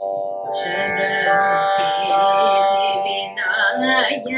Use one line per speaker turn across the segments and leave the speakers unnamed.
शरणं Vinayak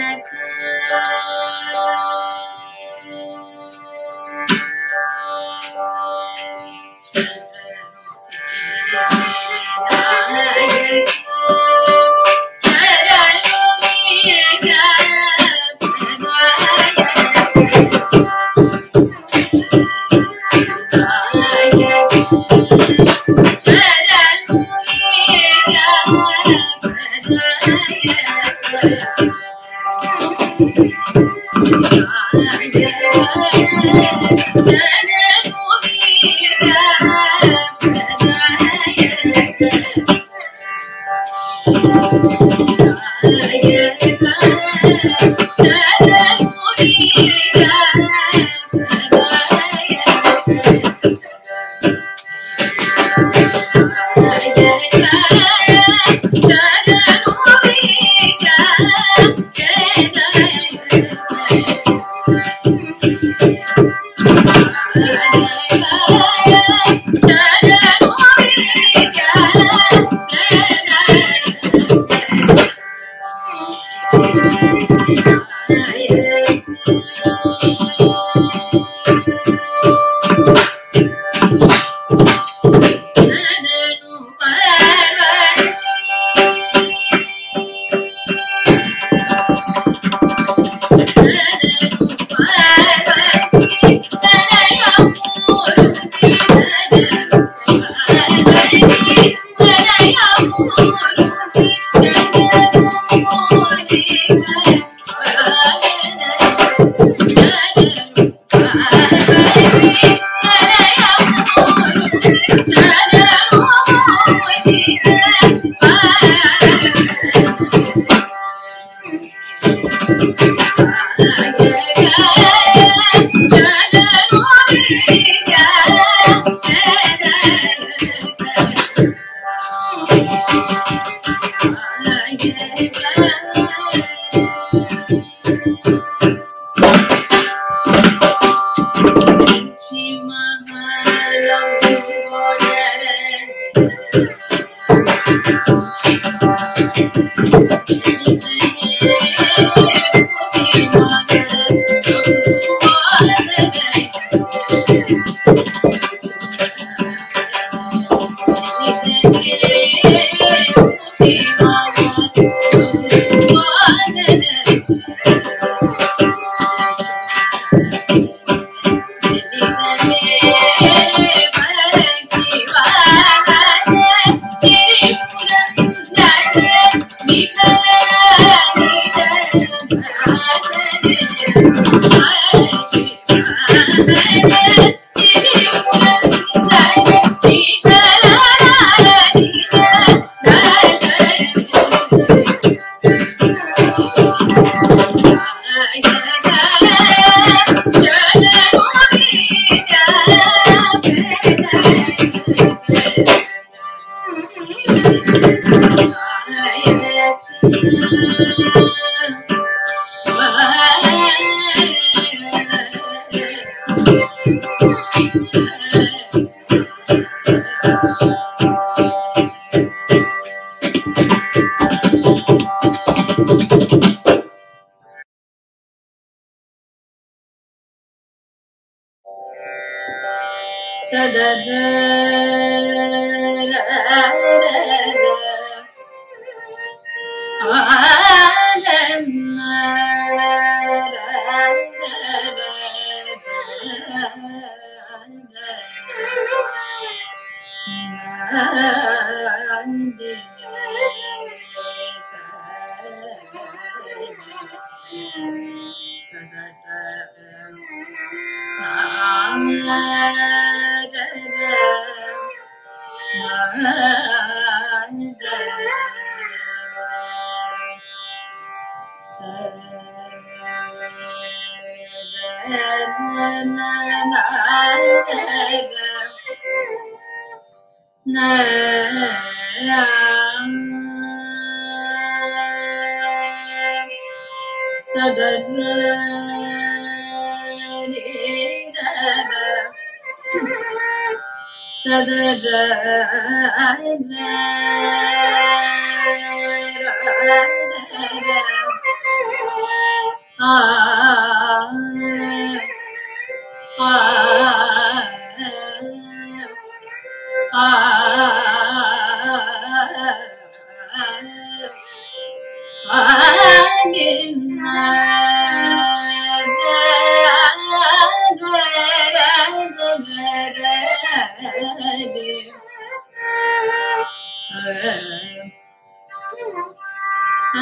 Amen da da da قد Ah,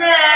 you.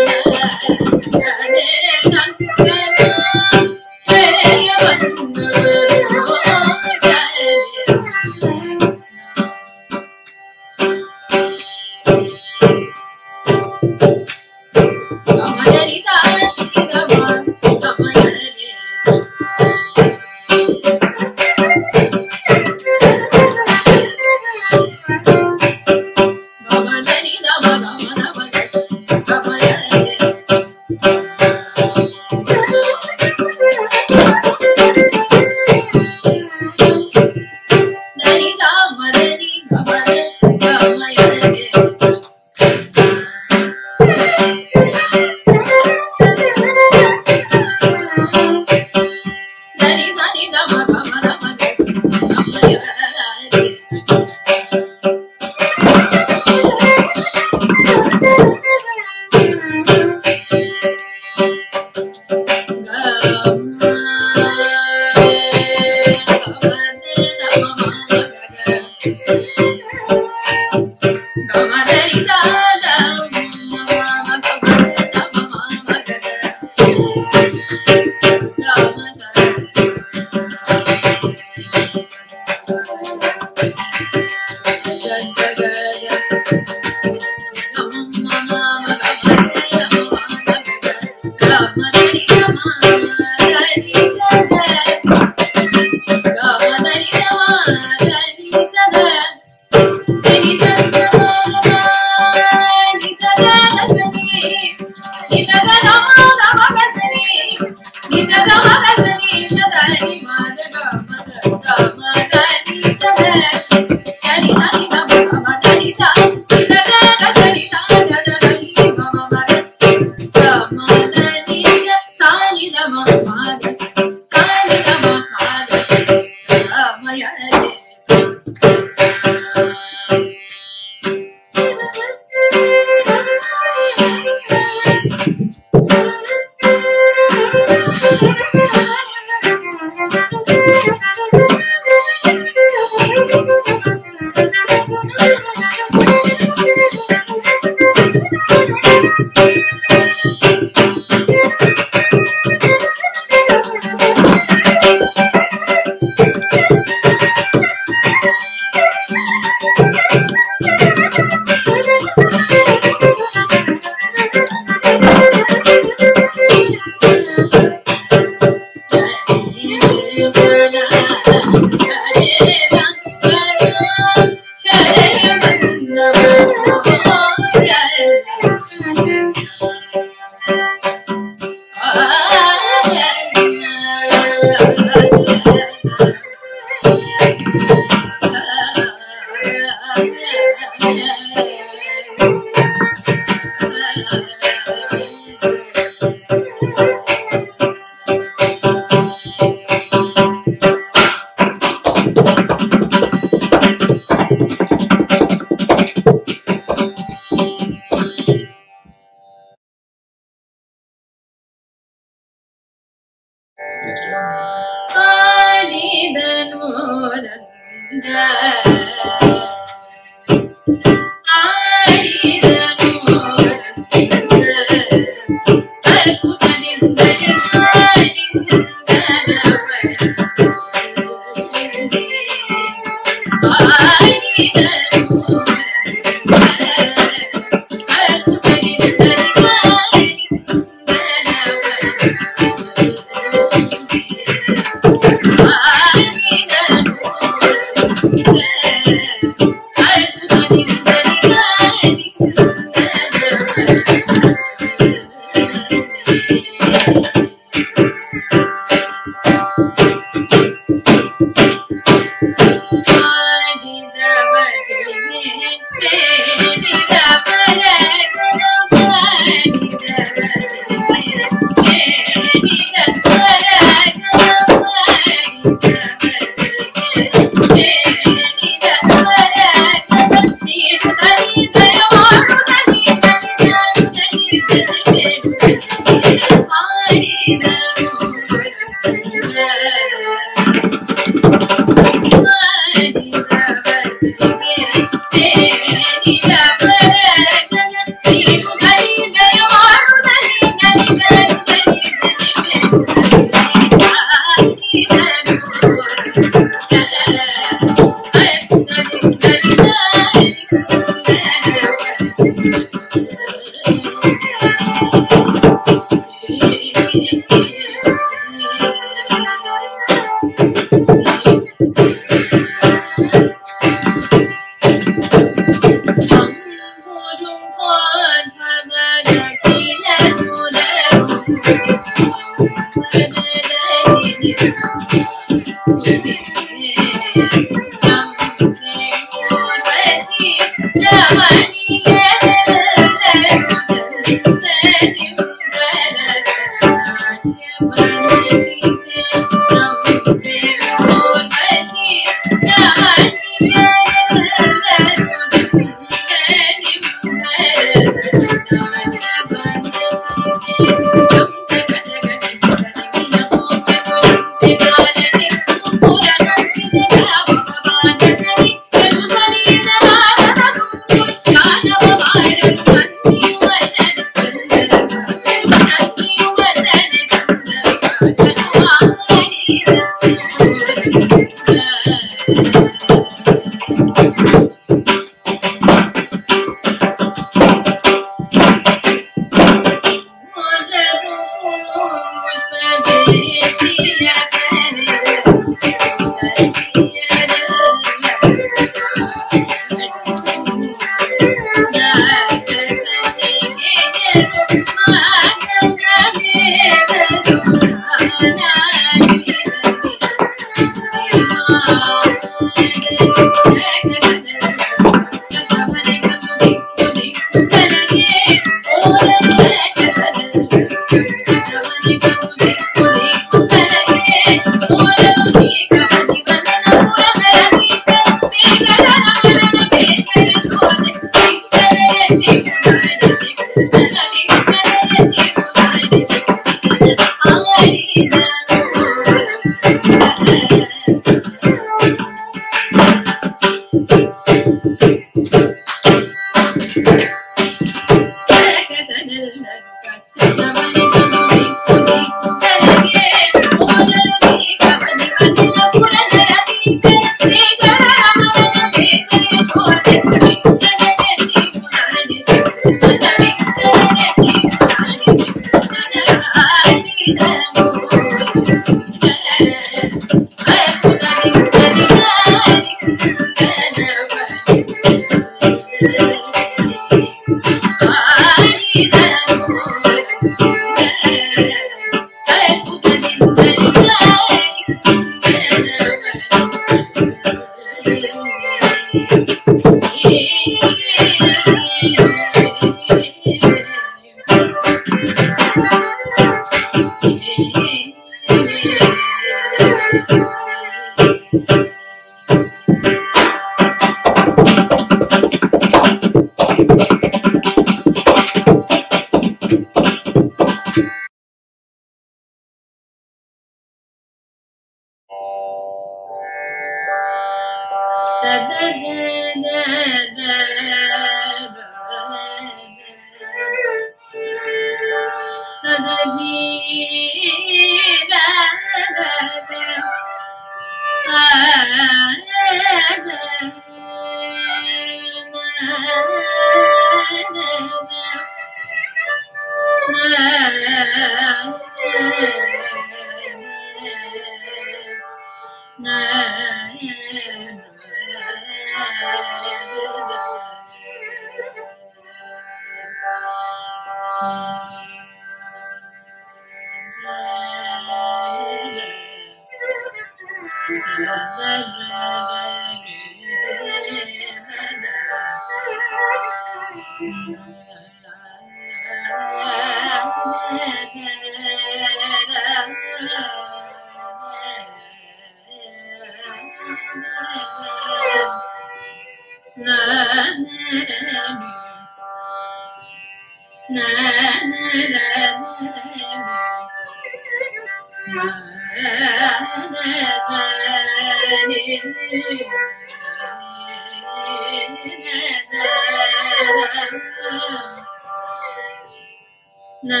Na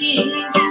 Thank you.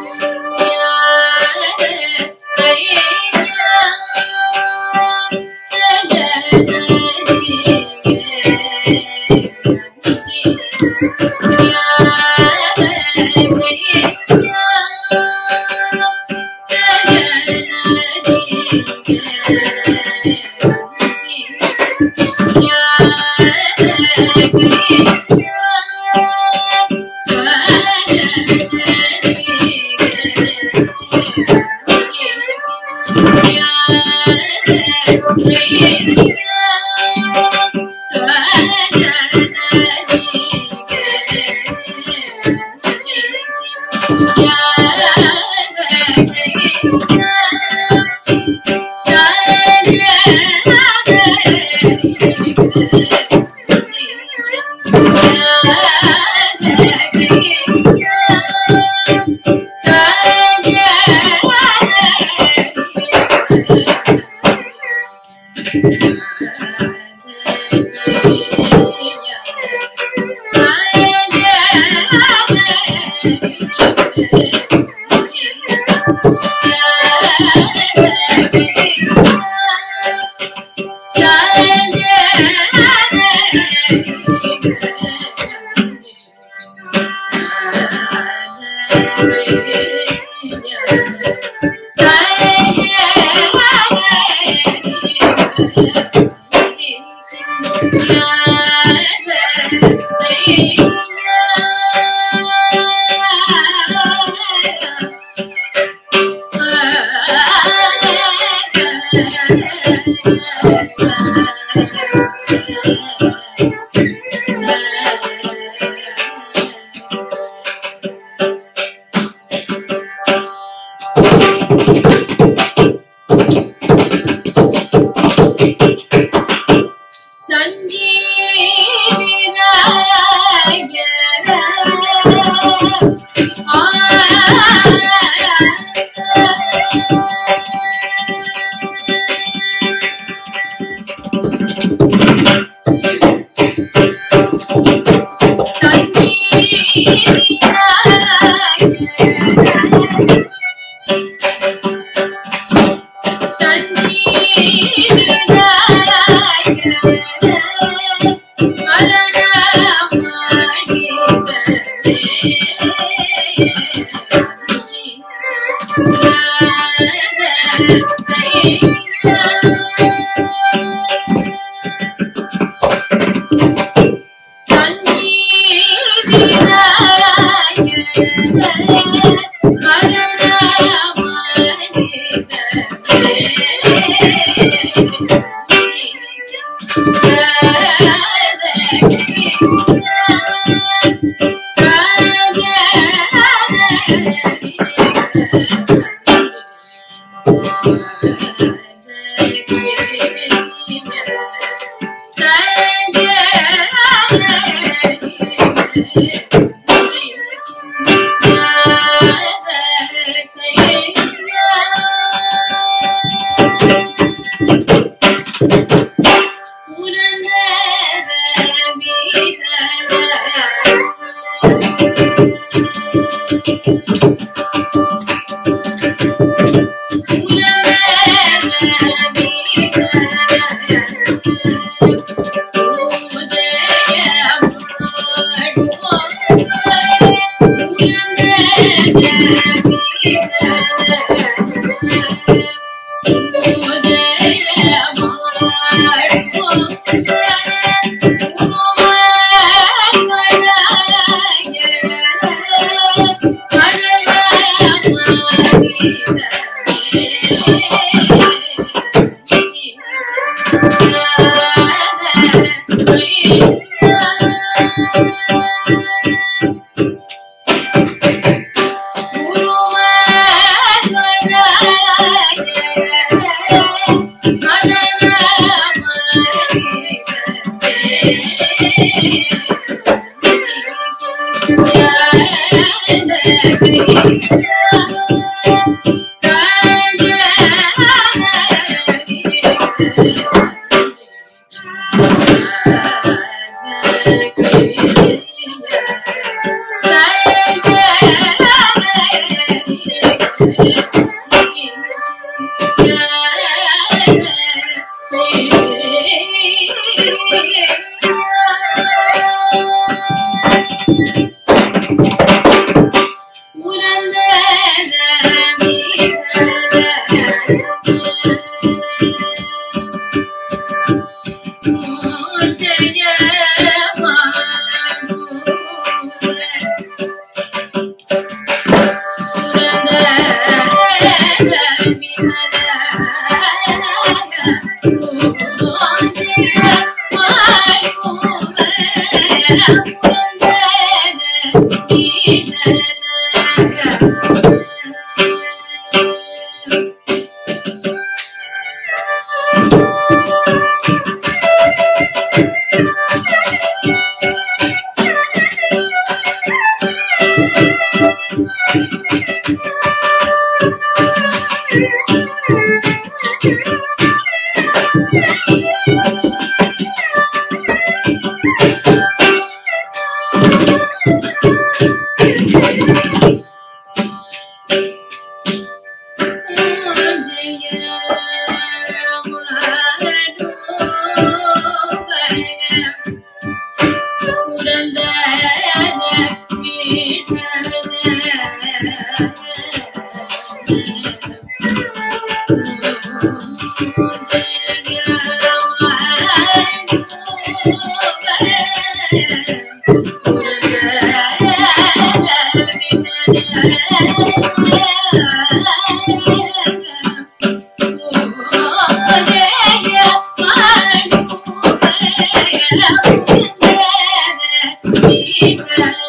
Thank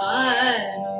Bye.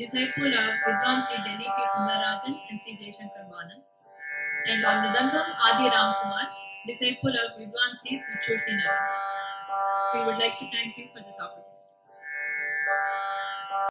disciple of Vidwan Sri Delhi P. Sunderrajan and Sri Jayashankar Balan. And on Mridangam, Aadhi Ramkumar, disciple of Vidwan Sri Trichur Sri We would like to thank you for this opportunity.